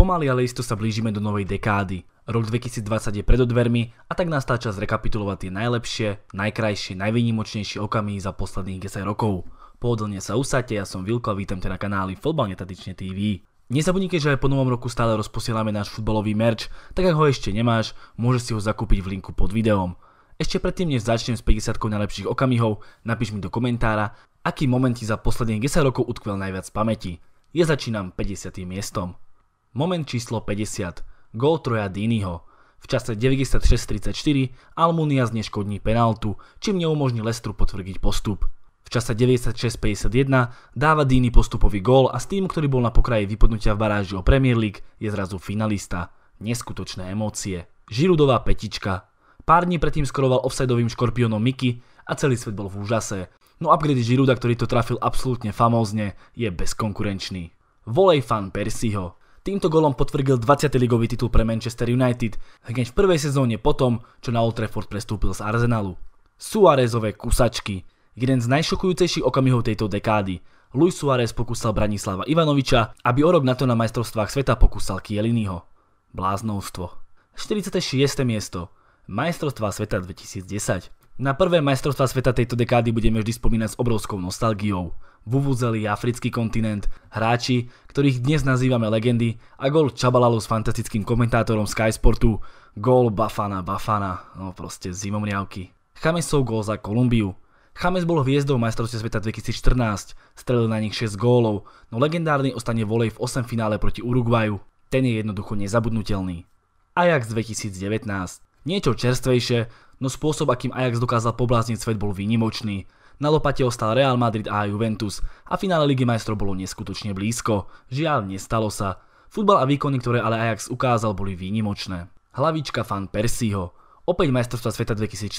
Pomaly ale isto sa blížime do novej dekády. Rok 2020 je pred dvermi a tak nastal čas rekapitulovať tie najlepšie, najkrajšie, najvýnimočnejšie okamy za posledných 10 rokov. Pohodlne sa usadte, ja som Vilko a vítam ťa na kanáli Fotbal Netadične TV. Nezabudnite, že aj po novom roku stále rozposielame náš futbalový merch, tak ak ho ešte nemáš, môžeš si ho zakúpiť v linku pod videom. Ešte predtým, než začnem s 50 najlepších okamihov, napíš mi do komentára, aký moment ti za posledných 10 rokov utkvel najviac v pamäti. Ja začínam 50. miestom. Moment číslo 50. Gól troja Diniho. V čase 96-34 Almunia zneškodní penaltu, čím neumožní Lestru potvrdiť postup. V čase 96-51 dáva Dini postupový gól a s tým, ktorý bol na pokraji vypadnutia v baráži o Premier League, je zrazu finalista. Neskutočné emócie. Žirudová petička. Pár dní predtým skoroval offsideovým škorpiónom Miky a celý svet bol v úžase. No upgrade Žiruda, ktorý to trafil absolútne famózne, je bezkonkurenčný. Volej fan Persieho. Týmto golom potvrdil 20. ligový titul pre Manchester United, hneď v prvej sezóne potom, čo na Old Trafford prestúpil z Arsenalu. Suárezové kusačky. Jeden z najšokujúcejších okamihov tejto dekády. Luis Suárez pokúsal Branislava Ivanoviča, aby o rok na to na majstrovstvách sveta pokúsal Kieliniho. Bláznovstvo. 46. miesto. Majstrovstvá sveta 2010. Na prvé majstrovstvá sveta tejto dekády budeme vždy spomínať s obrovskou nostalgiou. Vuvuzeli, africký kontinent, hráči, ktorých dnes nazývame legendy a gol Čabalalu s fantastickým komentátorom Sky Sportu, gól Bafana Bafana, no proste zimomriavky. Chamesov gól za Kolumbiu. Chames bol hviezdou majstrovstve sveta 2014, strelil na nich 6 gólov, no legendárny ostane volej v 8 finále proti Uruguaju. Ten je jednoducho nezabudnutelný. Ajax 2019. Niečo čerstvejšie, no spôsob, akým Ajax dokázal poblázniť svet bol výnimočný. Na lopate ostal Real Madrid a Juventus a finále Ligy majstrov bolo neskutočne blízko. Žiaľ, nestalo sa. Futbal a výkony, ktoré ale Ajax ukázal, boli výnimočné. Hlavička fan Persieho. Opäť majstrovstva sveta 2014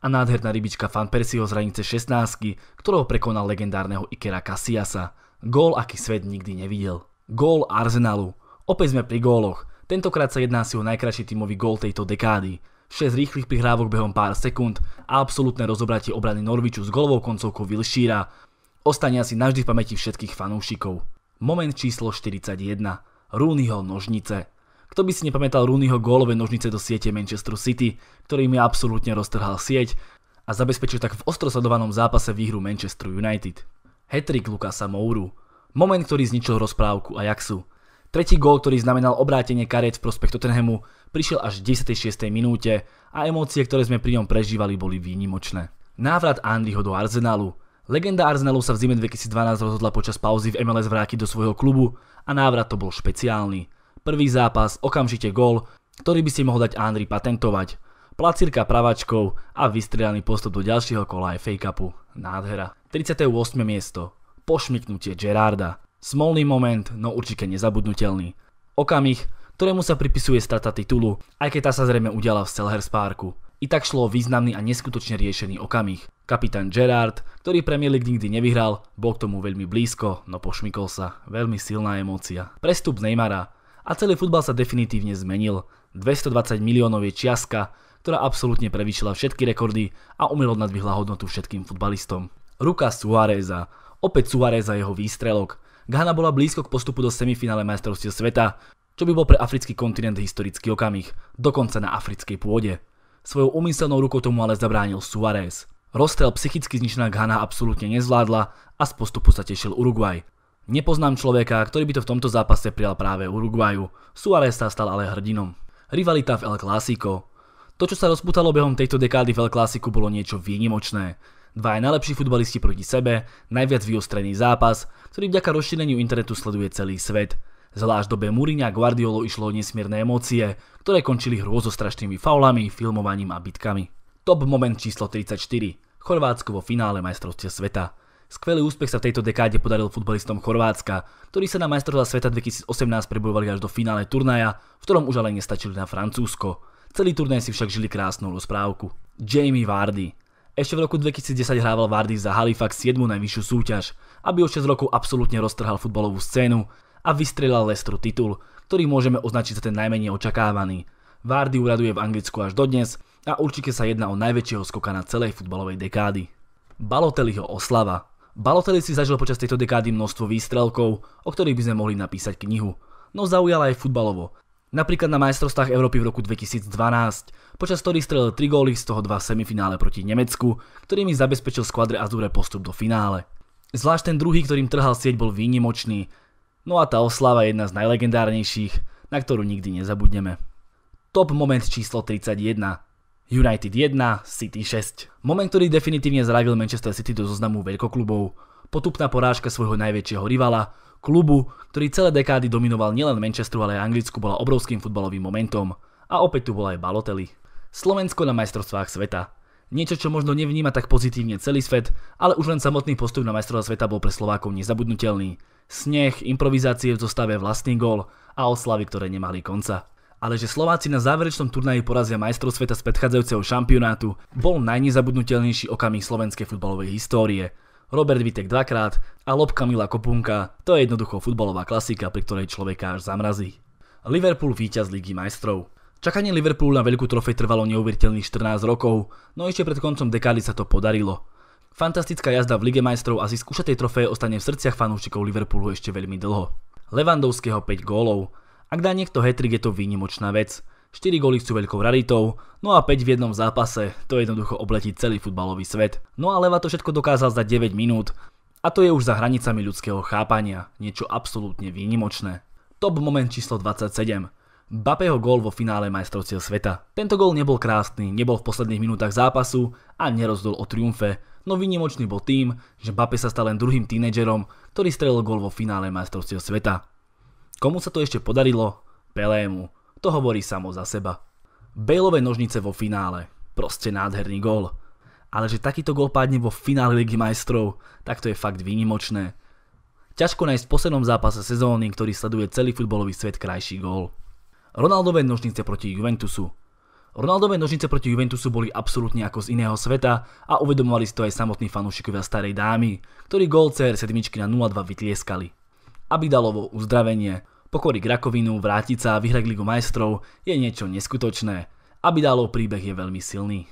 a nádherná rybička fan Persieho z hranice 16, ktorého prekonal legendárneho Ikera Casiasa. Gól, aký svet nikdy nevidel. Gól Arsenalu. Opäť sme pri góloch. Tentokrát sa jedná si o najkračší tímový gól tejto dekády. 6 rýchlych prihrávok behom pár sekúnd a absolútne rozobratie obrany Norviču s golovou koncovkou Wilshira ostania si navždy v pamäti všetkých fanúšikov. Moment číslo 41. Rooneyho nožnice. Kto by si nepamätal Rooneyho gólové nožnice do siete Manchester City, ktorým je absolútne roztrhal sieť a zabezpečil tak v ostrosledovanom zápase výhru Manchester United. Hetrik Lukasa Mouru. Moment, ktorý zničil rozprávku Ajaxu. Tretí gól, ktorý znamenal obrátenie kariet v prospech Tottenhamu, prišiel až v 16. minúte a emócie, ktoré sme pri ňom prežívali, boli výnimočné. Návrat Andyho do Arsenalu. Legenda Arsenalu sa v zime 2012 rozhodla počas pauzy v MLS vrátiť do svojho klubu a návrat to bol špeciálny. Prvý zápas, okamžite gól, ktorý by si mohol dať Andri patentovať. Placírka pravačkou a vystrieľaný postup do ďalšieho kola FA Cupu. Nádhera. 38. miesto. Pošmiknutie Gerarda. Smolný moment, no určite nezabudnutelný. Okamih, ktorému sa pripisuje strata titulu, aj keď tá sa zrejme udiala v Selhurst Parku. I tak šlo o významný a neskutočne riešený okamih. Kapitán Gerard, ktorý Premier League nikdy nevyhral, bol k tomu veľmi blízko, no pošmikol sa. Veľmi silná emócia. Prestup Neymara. A celý futbal sa definitívne zmenil. 220 miliónov je čiaska, ktorá absolútne prevýšila všetky rekordy a umelo nadvihla hodnotu všetkým futbalistom. Ruka Suáreza. Opäť Suáreza jeho výstrelok. Ghana bola blízko k postupu do semifinále majstrovstiev sveta, čo by bol pre africký kontinent historický okamih, dokonca na africkej pôde. Svojou umyselnou rukou tomu ale zabránil Suárez. Rozstrel psychicky zničená Ghana absolútne nezvládla a z postupu sa tešil Uruguay. Nepoznám človeka, ktorý by to v tomto zápase prijal práve Uruguayu. Suárez sa stal ale hrdinom. Rivalita v El Clásico. To, čo sa rozputalo behom tejto dekády v El Clásiku, bolo niečo výnimočné. Dva najlepší futbalisti proti sebe, najviac vyostrený zápas, ktorý vďaka rozšíreniu internetu sleduje celý svet. Zvlášť dobe Mourinha Guardiolo išlo o nesmierne emócie, ktoré končili hrôzostrašnými faulami, filmovaním a bitkami. Top moment číslo 34. Chorvátsko vo finále majstrovstiev sveta. Skvelý úspech sa v tejto dekáde podaril futbalistom Chorvátska, ktorí sa na majstrovstvá sveta 2018 prebojovali až do finále turnaja, v ktorom už ale nestačili na Francúzsko. Celý turnaj si však žili krásnu rozprávku. Jamie Vardy, ešte v roku 2010 hrával Vardy za Halifax 7. najvyššiu súťaž, aby o 6 rokov absolútne roztrhal futbalovú scénu a vystrelal Lestru titul, ktorý môžeme označiť za ten najmenej očakávaný. Vardy uraduje v Anglicku až dodnes a určite sa jedná o najväčšieho skoka na celej futbalovej dekády. Balotelliho oslava Balotelli si zažil počas tejto dekády množstvo výstrelkov, o ktorých by sme mohli napísať knihu. no zaujala aj futbalovo. Napríklad na majstrovstvách Európy v roku 2012, počas ktorých strelil 3 góly, z toho 2 semifinále proti Nemecku, ktorými zabezpečil skvadre Azure postup do finále. Zvlášť ten druhý, ktorým trhal sieť, bol výnimočný. No a tá oslava je jedna z najlegendárnejších, na ktorú nikdy nezabudneme. Top moment číslo 31. United 1, City 6. Moment, ktorý definitívne zradil Manchester City do zoznamu veľkoklubov. Potupná porážka svojho najväčšieho rivala, klubu, ktorý celé dekády dominoval nielen Manchesteru, ale aj Anglicku, bola obrovským futbalovým momentom. A opäť tu bol aj Balotelli. Slovensko na majstrovstvách sveta. Niečo, čo možno nevníma tak pozitívne celý svet, ale už len samotný postup na majstrovstvá sveta bol pre Slovákov nezabudnutelný. Sneh, improvizácie v zostave vlastný gól a oslavy, ktoré nemali konca. Ale že Slováci na záverečnom turnaji porazia majstrov sveta z predchádzajúceho šampionátu, bol najnezabudnutelnejší okamih slovenskej futbalovej histórie. Robert Vitek dvakrát a lobka Mila Kopunka, to je jednoducho futbalová klasika, pri ktorej človeka až zamrazí. Liverpool víťaz Ligy majstrov. Čakanie Liverpoolu na veľkú trofej trvalo neuveriteľných 14 rokov, no ešte pred koncom dekády sa to podarilo. Fantastická jazda v Lige majstrov a zisk tej trofeje ostane v srdciach fanúšikov Liverpoolu ešte veľmi dlho. Levandovského 5 gólov. Ak dá niekto hetrik je to výnimočná vec. 4 góly sú veľkou raritou, no a 5 v jednom zápase, to jednoducho obletí celý futbalový svet. No a Leva to všetko dokázal za 9 minút, a to je už za hranicami ľudského chápania, niečo absolútne výnimočné. Top moment číslo 27. Bapeho gól vo finále majstrovstiev sveta. Tento gól nebol krásny, nebol v posledných minútach zápasu a nerozdol o triumfe, no výnimočný bol tým, že Bape sa stal len druhým tínedžerom, ktorý strelil gól vo finále majstrovstiev sveta. Komu sa to ešte podarilo? Pelému. To hovorí samo za seba. Baleové nožnice vo finále. Proste nádherný gól. Ale že takýto gól padne vo finále Ligy majstrov, tak to je fakt výnimočné. Ťažko nájsť v poslednom zápase sezóny, ktorý sleduje celý futbalový svet krajší gól. Ronaldové nožnice proti Juventusu. Ronaldové nožnice proti Juventusu boli absolútne ako z iného sveta a uvedomovali si to aj samotní fanúšikovia starej dámy, ktorí gól CR7 na 0-2 vytlieskali. Abidalovo uzdravenie, Pokoriť rakovinu, vrátiť sa a vyhrať Ligu majstrov je niečo neskutočné. Abidálov príbeh je veľmi silný.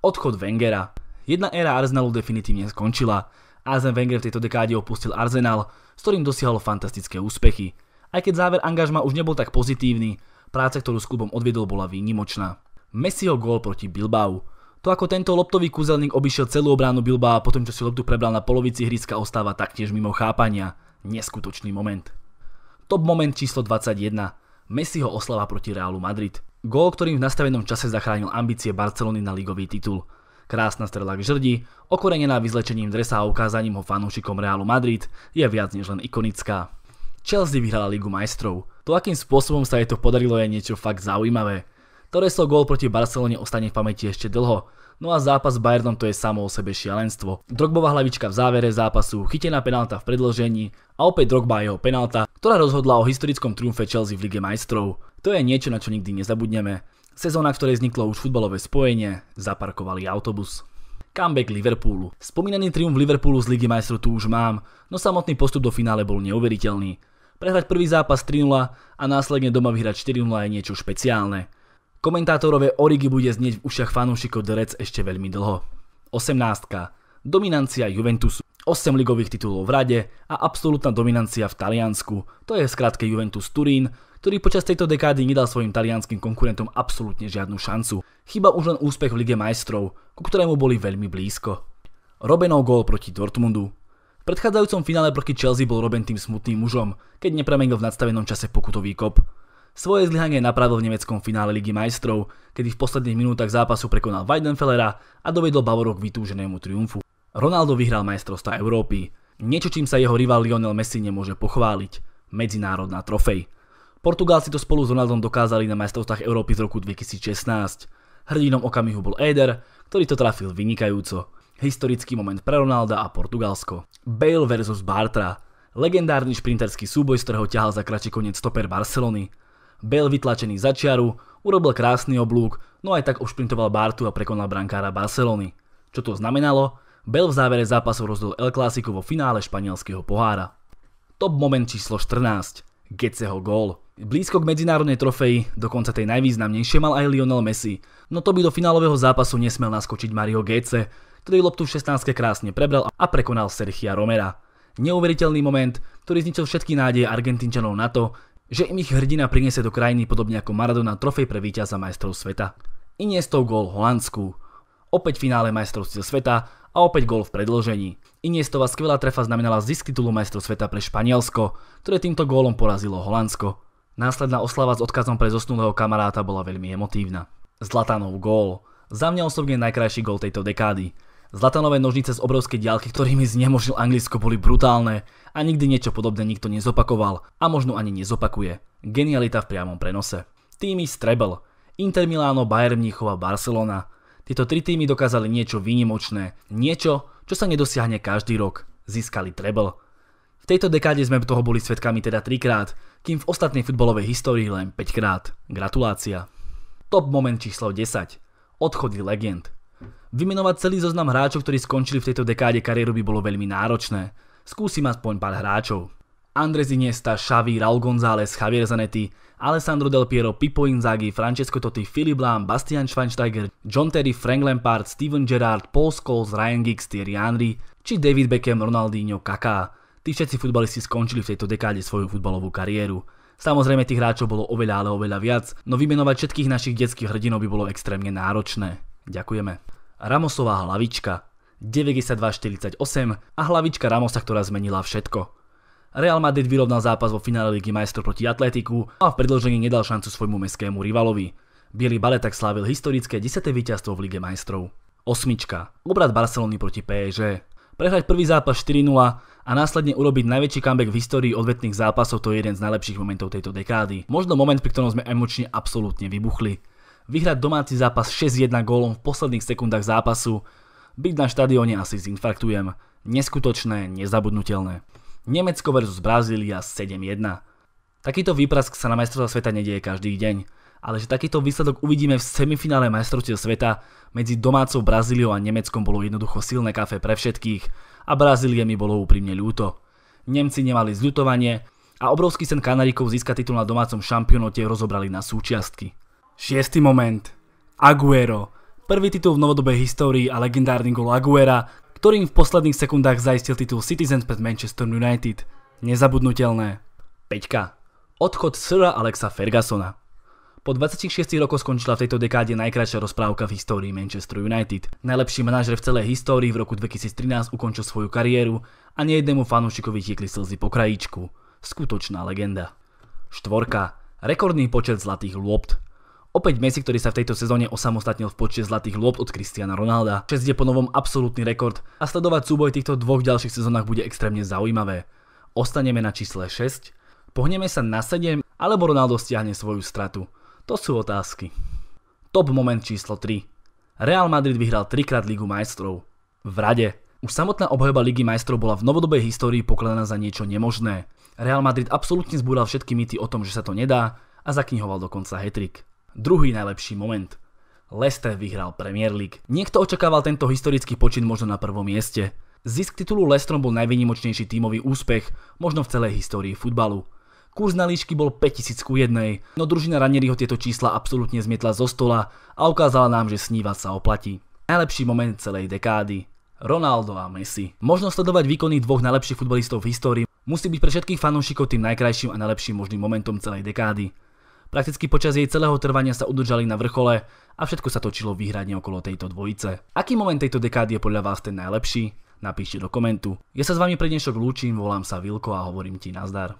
Odchod Wengera. Jedna éra Arsenalu definitívne skončila. Arsene Wenger v tejto dekáde opustil Arsenal, s ktorým dosiahol fantastické úspechy. Aj keď záver angažma už nebol tak pozitívny, práca, ktorú s klubom odviedol, bola výnimočná. Messiho gól proti Bilbao. To ako tento loptový kúzelník obišiel celú obránu Bilbao a potom čo si loptu prebral na polovici hryska ostáva taktiež mimo chápania. Neskutočný moment. Top moment číslo 21. Messiho oslava proti Realu Madrid. Gól, ktorým v nastavenom čase zachránil ambície Barcelony na ligový titul. Krásna strela k žrdi, okorenená vyzlečením dresa a ukázaním ho fanúšikom Realu Madrid, je viac než len ikonická. Chelsea vyhrala Ligu majstrov. To, akým spôsobom sa jej to podarilo, je niečo fakt zaujímavé. Torresov gól proti Barcelone ostane v pamäti ešte dlho, No a zápas s Bayernom to je samo o sebe šialenstvo. Drogbová hlavička v závere zápasu, chytená penálta v predložení a opäť Drogba jeho penálta, ktorá rozhodla o historickom triumfe Chelsea v Lige majstrov. To je niečo, na čo nikdy nezabudneme. Sezóna, ktorej vzniklo už futbalové spojenie, zaparkovali autobus. Comeback Liverpoolu. Spomínaný triumf Liverpoolu z Ligy majstrov tu už mám, no samotný postup do finále bol neuveriteľný. Prehrať prvý zápas 3-0 a následne doma vyhrať 4-0 je niečo špeciálne. Komentátorové origy bude znieť v ušiach fanúšikov Reds ešte veľmi dlho. 18. Dominancia Juventusu. 8 ligových titulov v rade a absolútna dominancia v Taliansku. To je v Juventus Turín, ktorý počas tejto dekády nedal svojim talianským konkurentom absolútne žiadnu šancu. Chyba už len úspech v Lige majstrov, ku ktorému boli veľmi blízko. Robenov gól proti Dortmundu. Predchádzajúcom finále proti Chelsea bol Robin tým smutným mužom, keď nepremenil v nadstavenom čase pokutový kop. Svoje zlyhanie napravil v nemeckom finále Ligy majstrov, kedy v posledných minútach zápasu prekonal Weidenfellera a dovedol Bavorok vytúženému triumfu. Ronaldo vyhral majstrovstva Európy, niečo čím sa jeho rival Lionel Messi nemôže pochváliť, medzinárodná trofej. Portugálci to spolu s Ronaldom dokázali na majstrovstvách Európy z roku 2016. Hrdinom okamihu bol Éder, ktorý to trafil vynikajúco. Historický moment pre Ronalda a Portugalsko. Bale versus Bartra. Legendárny šprinterský súboj, z ktorého ťahal za kračí koniec stoper Barcelony. Bale vytlačený za čiaru, urobil krásny oblúk, no aj tak ušprintoval Bartu a prekonal brankára Barcelony. Čo to znamenalo? Bale v závere zápasu rozdol El Clásico vo finále španielského pohára. Top moment číslo 14. Getzeho gól. Blízko k medzinárodnej trofeji, dokonca tej najvýznamnejšie mal aj Lionel Messi, no to by do finálového zápasu nesmel naskočiť Mario Getze, ktorý loptu v 16 krásne prebral a prekonal Sergia Romera. Neuveriteľný moment, ktorý zničil všetky nádeje Argentínčanov na to, že im ich hrdina priniesie do krajiny podobne ako Maradona trofej pre víťaza majstrov sveta. Iniestov gól Holandsku, opäť finále majstrovstiev sveta a opäť gól v predlžení. Iniestová skvelá trefa znamenala zisk titulu majstrov sveta pre Španielsko, ktoré týmto gólom porazilo Holandsko. Následná oslava s odkazom pre zosnulého kamaráta bola veľmi emotívna. Zlatanov gól. Za mňa osobne najkrajší gól tejto dekády. Zlatanové nožnice z obrovskej diálky, ktorými znemožnil Anglicko, boli brutálne a nikdy niečo podobné nikto nezopakoval a možno ani nezopakuje. Genialita v priamom prenose. Týmy Strebel, Inter Milano, Bayern Mníchov a Barcelona. Tieto tri týmy dokázali niečo výnimočné, niečo, čo sa nedosiahne každý rok. Získali treble. V tejto dekáde sme toho boli svetkami teda trikrát, kým v ostatnej futbalovej histórii len 5 krát. Gratulácia. Top moment číslo 10. Odchody legend. Vymenovať celý zoznam hráčov, ktorí skončili v tejto dekáde kariéru by bolo veľmi náročné. Skúsim aspoň pár hráčov. Andres Iniesta, Xavi, Raul González, Javier Zanetti, Alessandro Del Piero, Pippo Inzaghi, Francesco Totti, Philip Lahm, Bastian Schweinsteiger, John Terry, Frank Lampard, Steven Gerrard, Paul Scholes, Ryan Giggs, Thierry Henry, či David Beckham, Ronaldinho, Kaká. Tí všetci futbalisti skončili v tejto dekáde svoju futbalovú kariéru. Samozrejme tých hráčov bolo oveľa, ale oveľa viac, no vymenovať všetkých našich detských hrdinov by bolo extrémne náročné. Ďakujeme. Ramosová hlavička 92-48 a hlavička Ramosa, ktorá zmenila všetko. Real Madrid vyrovnal zápas vo finále Ligy majstrov proti Atletiku a v predĺžení nedal šancu svojmu mestskému rivalovi. Bielý balet tak slávil historické 10. víťazstvo v Lige majstrov. Osmička. Obrad Barcelony proti PSG. Prehrať prvý zápas 4-0 a následne urobiť najväčší comeback v histórii odvetných zápasov to je jeden z najlepších momentov tejto dekády. Možno moment, pri ktorom sme emočne absolútne vybuchli vyhrať domáci zápas 6-1 gólom v posledných sekundách zápasu, byť na štadióne asi zinfarktujem. Neskutočné, nezabudnutelné. Nemecko versus Brazília 7-1. Takýto výprask sa na majstrovstvá sveta nedieje každý deň, ale že takýto výsledok uvidíme v semifinále majstrovstiev sveta medzi domácou Brazíliou a Nemeckom bolo jednoducho silné kafe pre všetkých a Brazílie mi bolo úprimne ľúto. Nemci nemali zľutovanie a obrovský sen Kanarikov získať titul na domácom šampionote rozobrali na súčiastky. Šiestý moment. Aguero. Prvý titul v novodobej histórii a legendárny gol Aguera, ktorým v posledných sekundách zaistil titul Citizens pred Manchester United. Nezabudnutelné. Peťka. Odchod Sira Alexa Fergusona. Po 26 rokoch skončila v tejto dekáde najkrajšia rozprávka v histórii Manchester United. Najlepší manažer v celej histórii v roku 2013 ukončil svoju kariéru a nejednému fanúšikovi tiekli slzy po krajíčku. Skutočná legenda. Štvorka. Rekordný počet zlatých lôpt. Opäť Messi, ktorý sa v tejto sezóne osamostatnil v počte zlatých lôb od Cristiana Ronalda. 6 je po novom absolútny rekord a sledovať súboj týchto dvoch ďalších sezónach bude extrémne zaujímavé. Ostaneme na čísle 6, pohneme sa na 7 alebo Ronaldo stiahne svoju stratu. To sú otázky. Top moment číslo 3. Real Madrid vyhral 3 krát Ligu majstrov. V rade. Už samotná obhajoba Ligy majstrov bola v novodobej histórii pokladaná za niečo nemožné. Real Madrid absolútne zbúral všetky mýty o tom, že sa to nedá a zaknihoval dokonca hetrik. Druhý najlepší moment. Leicester vyhral Premier League. Niekto očakával tento historický počin možno na prvom mieste. Zisk titulu Leicesterom bol najvynimočnejší tímový úspech, možno v celej histórii futbalu. Kurs na líšky bol 5000 ku 1, no družina Ranieriho tieto čísla absolútne zmietla zo stola a ukázala nám, že snívať sa oplatí. Najlepší moment celej dekády. Ronaldo a Messi. Možno sledovať výkony dvoch najlepších futbalistov v histórii musí byť pre všetkých fanúšikov tým najkrajším a najlepším možným momentom celej dekády. Prakticky počas jej celého trvania sa udržali na vrchole a všetko sa točilo výhradne okolo tejto dvojice. Aký moment tejto dekády je podľa vás ten najlepší? Napíšte do komentu. Ja sa s vami pre dnešok lúčim, volám sa Vilko a hovorím ti nazdar.